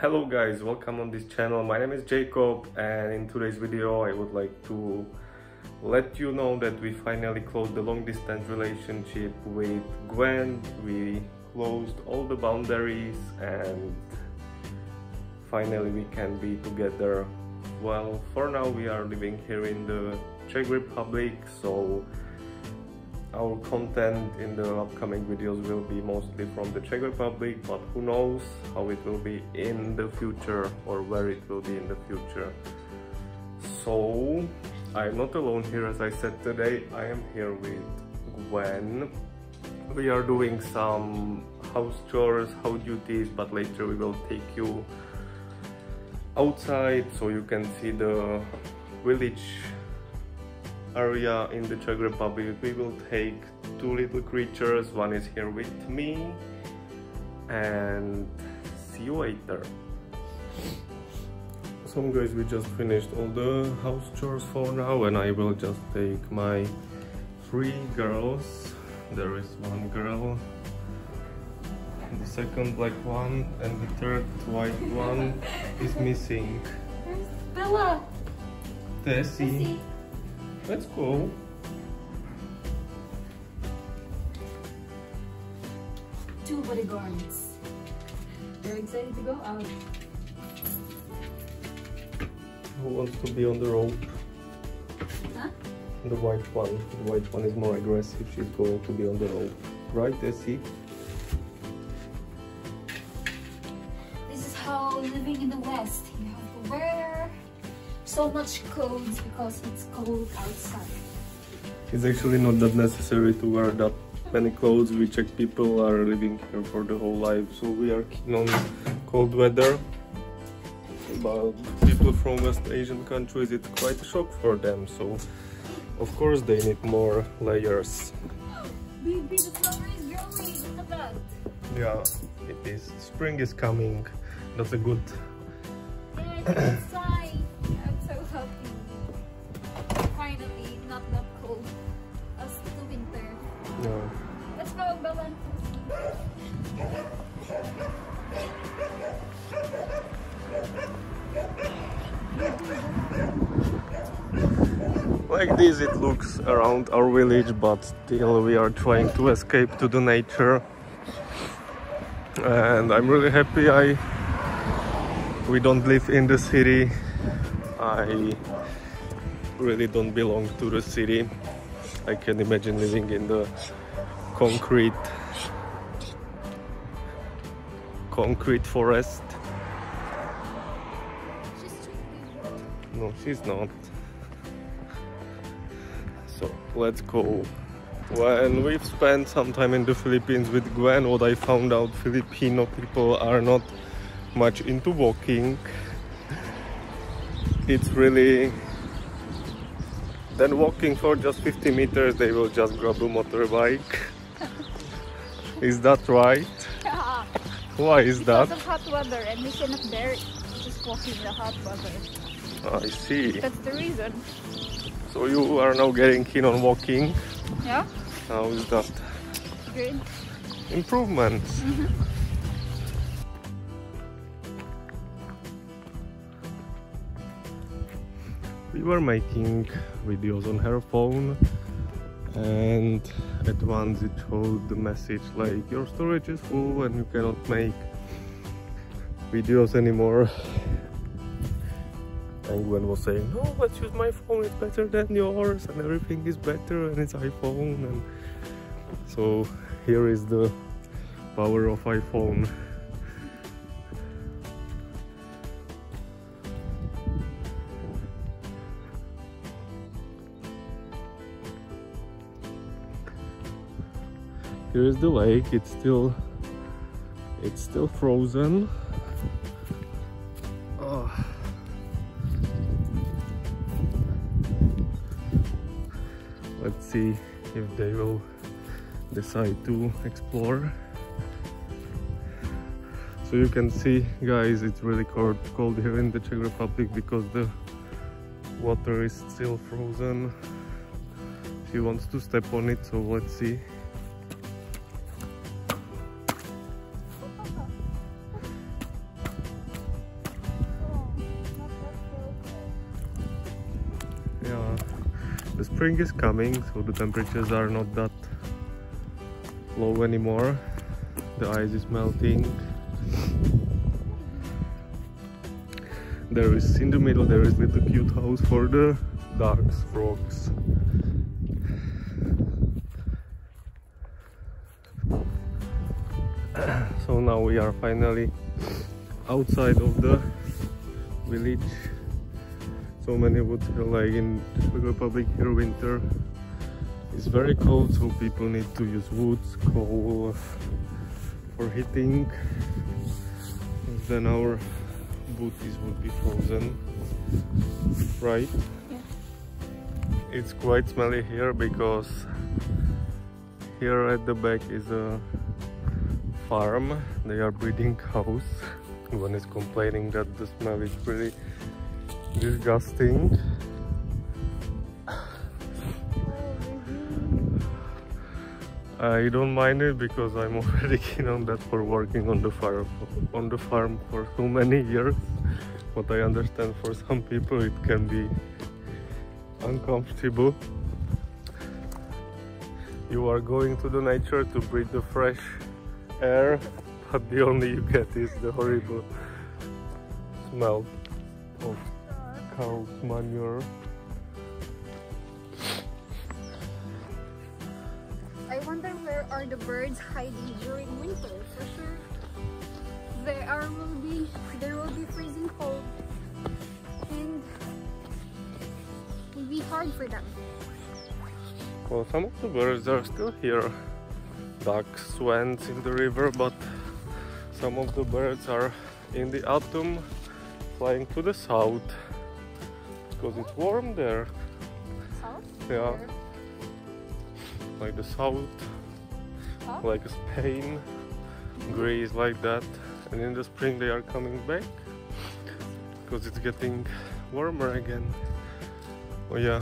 Hello guys, welcome on this channel. My name is Jacob and in today's video I would like to let you know that we finally closed the long distance relationship with Gwen. We closed all the boundaries and finally we can be together. Well, for now we are living here in the Czech Republic, so our content in the upcoming videos will be mostly from the Czech Republic, but who knows how it will be in the future or where it will be in the future. So, I'm not alone here as I said today, I am here with Gwen. We are doing some house chores, house duties, but later we will take you outside so you can see the village area in the Czech Republic. We will take two little creatures. One is here with me and see you later. So guys, we just finished all the house chores for now and I will just take my three girls. There is one girl, the second black one and the third white one is missing. Where's Bella? Tessie. Tessie. Let's go. Two bodyguards. They're excited to go out. Who wants to be on the rope? Huh? The white one. The white one is more aggressive. She's going to be on the rope. Right, Essie? So much clothes because it's cold outside. It's actually not that necessary to wear that many clothes. We Czech people are living here for the whole life, so we are keen on cold weather. But people from West Asian countries, it's quite a shock for them, so of course they need more layers. Baby, the flower is growing. Look at that. Yeah, it is. Spring is coming. That's a good. Like this it looks around our village, but still we are trying to escape to the nature. And I'm really happy I we don't live in the city. I really don't belong to the city. I can imagine living in the concrete concrete forest. No, she's not. Let's go. When we've spent some time in the Philippines with Gwen, what I found out Filipino people are not much into walking. It's really then walking for just 50 meters they will just grab a motorbike. is that right? Yeah. Why is that? Because of hot weather and we cannot bear it. Just walking in the hot weather. I see. That's the reason. So you are now getting keen on walking. Yeah? How is that? Good. improvements. Mm-hmm. We were making videos on her phone and at once it showed the message like your storage is full and you cannot make videos anymore. And was saying, no, let's use my phone, it's better than yours and everything is better and it's iPhone and so here is the power of iPhone. Here is the lake. It's still it's still frozen. See if they will decide to explore. So you can see guys it's really cold, cold here in the Czech Republic because the water is still frozen. She wants to step on it so let's see spring is coming so the temperatures are not that low anymore. The ice is melting. There is in the middle there is little cute house for the ducks frogs. So now we are finally outside of the village so many feel like in Czech Republic here winter. It's very cold so people need to use woods, coal for heating. Then our booties would be frozen. Right? Yeah. it's quite smelly here because here at the back is a farm. They are breeding cows. One is complaining that the smell is pretty disgusting I don't mind it because I'm already keen on that for working on the farm on the farm for so many years. But I understand for some people it can be uncomfortable. You are going to the nature to breathe the fresh air, but the only you get is the horrible smell of cow manure. I wonder where are the birds hiding during winter. For sure, there are will be there will be freezing cold, and it will be hard for them. Well, some of the birds are still here. Ducks, swans in the river, but some of the birds are in the autumn flying to the south because it's warm there. South? Yeah, like the south, Huh? like Spain, Greece, like that. And in the spring they are coming back because it's getting warmer again. Oh yeah,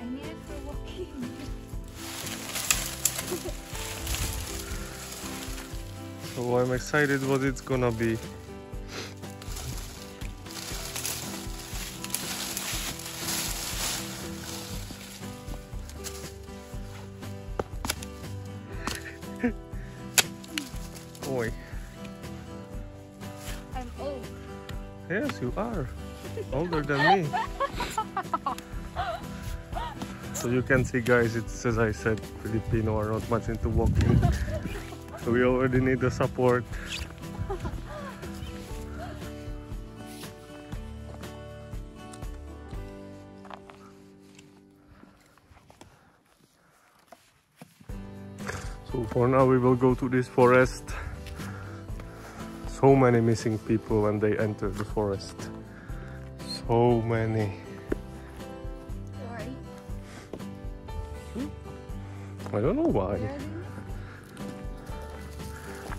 I need it for walking. so I'm excited what it's gonna be. Oi. I'm old. Yes, you are. Older than me. So you can see guys, it's as I said, Filipino are not much into walking. So we already need the support. So for now we will go to this forest. So many missing people when they enter the forest. So many. Why? I don't know why.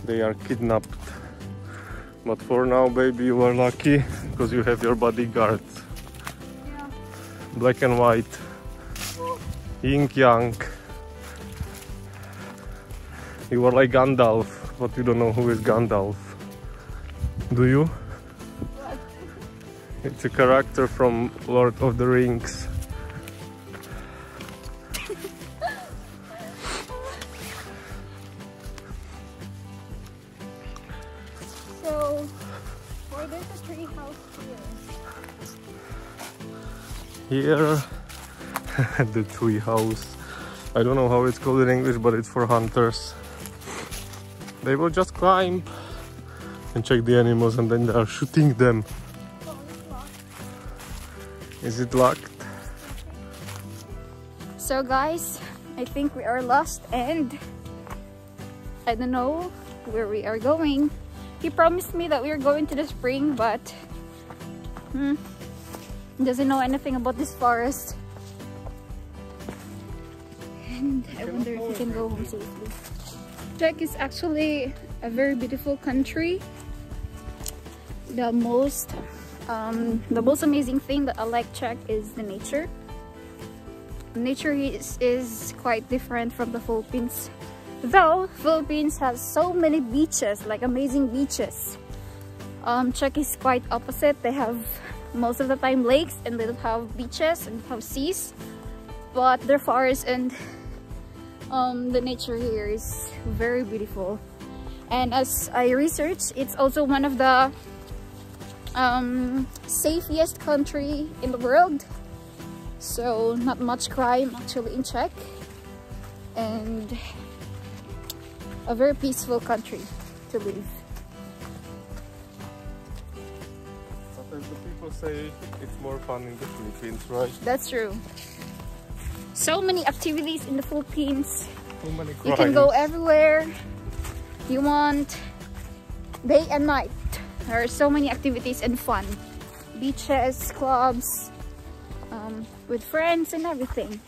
They? Are kidnapped. But for now, baby, you are lucky because you have your bodyguards. Yeah. Black and white. Yin Yang. You are like Gandalf, but you don't know who is Gandalf. Do you? What? It's a character from Lord of the Rings. So, why there's a tree house here? Here, the tree house. I don't know how it's called in English, but it's for hunters. They will just climb and check the animals and then they are shooting them. Is it locked? So guys, I think we are lost and I don't know where we are going. He promised me that we are going to the spring, but hmm, doesn't know anything about this forest. And I wonder if we can go home safely. Czech is actually a very beautiful country. The most, um, the most amazing thing that I like Czech is the nature nature is, is quite different from the Philippines. Though Philippines has so many beaches, like amazing beaches. Um, Czech is quite opposite. They have most of the time lakes and they don't have beaches and have seas but their forests and um, the nature here is very beautiful and as I researched it's also one of the um, safest country in the world so not much crime actually in Czech and a very peaceful country to live. Sometimes the people say it's more fun in the Philippines, right? That's true. So many activities in the Philippines. Many You can go everywhere you want, day and night. There are so many activities and fun. Beaches, clubs, um, with friends and everything.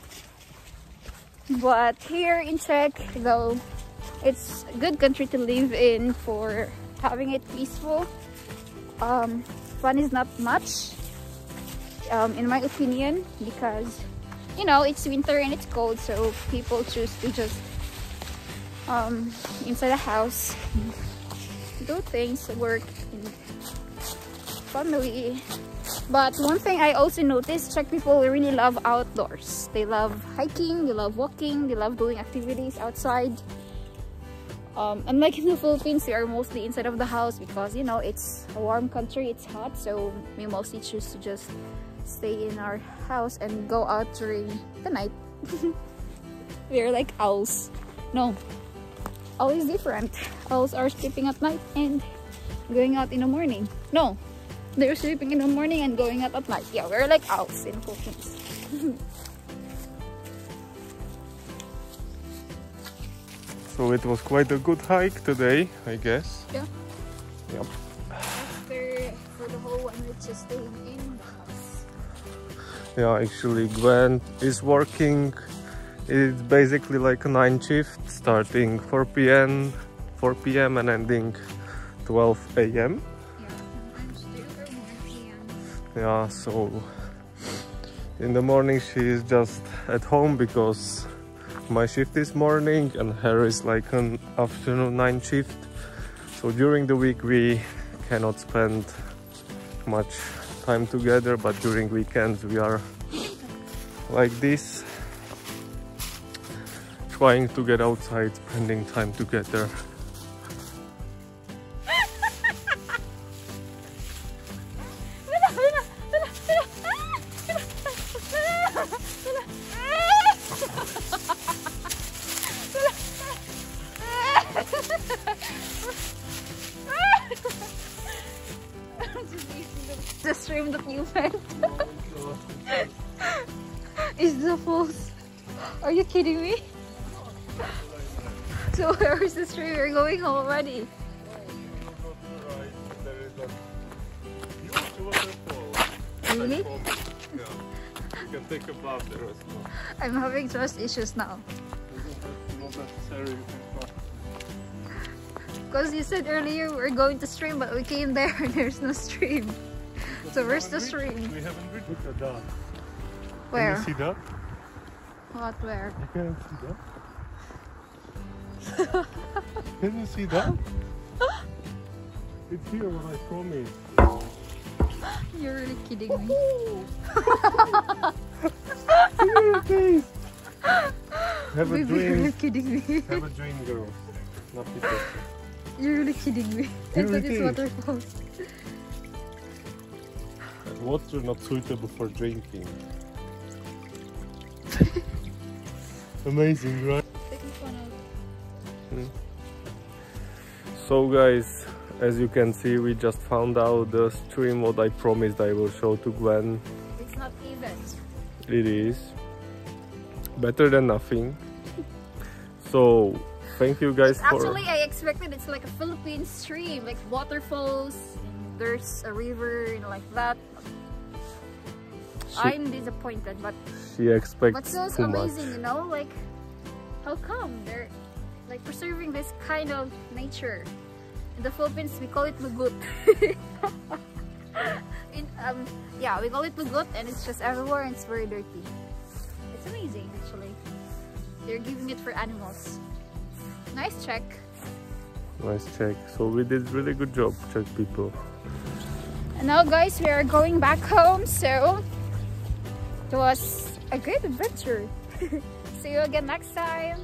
But here in Czech, though, it's a good country to live in for having it peaceful. Um, fun is not much, um, in my opinion, because you know it's winter and it's cold, so people choose to just um, inside a house do things, work, and family. But one thing I also noticed, Czech people really love outdoors. They love hiking, they love walking, they love doing activities outside. Um, unlike in the Philippines, we are mostly inside of the house because, you know, it's a warm country, it's hot. So we mostly choose to just stay in our house and go out during the night. we are like owls. No, is different. Owls are sleeping at night and going out in the morning. No, they're sleeping in the morning and going out at night. Yeah, we're like owls in Philippines. So it was quite a good hike today, I guess. Yeah. Yep. After for the whole one, we're just staying in the house. Yeah, actually Gwen is working. It's basically like a nine shift, starting 4 p.m. 4 p.m. and ending 12 a.m. Yeah. Yeah, so in the morning she is just at home because my shift is morning and her is like an afternoon nine shift. So during the week we cannot spend much time together, but during weekends we are like this, trying to get outside, spending time together. the stream went is the falls. Are you kidding me? Going home already. Really? Yeah. You can take a bath there as well. I'm having trust issues now. Not necessary, you can cross. Because you said earlier we're going to stream, but we came there and there's no stream. So where's the stream? We haven't reached. the that. Where? Can you see that? What where? You can't see that? can you see that? It's here what I promised. You're really kidding me. See your face. Have a Baby, you're dream. kidding me. Have a dream, girl. Not be so- You're really kidding me. I You're thought it's waterfalls. Water not suitable for drinking. Amazing, right? So guys, as you can see, we just found out the stream what I promised I will show to Gwen. It's not even. It is better than nothing. So thank you guys for Actually, I expected it's like a Philippine stream, like waterfalls. There's a river and like that. she, I'm disappointed, but she expects but too amazing, much. you know? Like, how come they're like preserving this kind of nature? In the Philippines, we call it lugut. In um, yeah, we call it lugut, and it's just everywhere, and it's very dirty. It's amazing, actually. They're giving it for animals. Nice check. Nice check. So we did really good job, Czech people. And now guys, we are going back home. So it was a great adventure. See you again next time.